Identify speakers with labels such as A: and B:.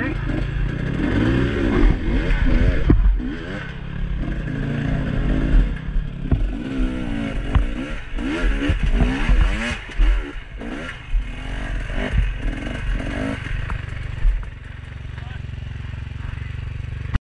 A: Okay.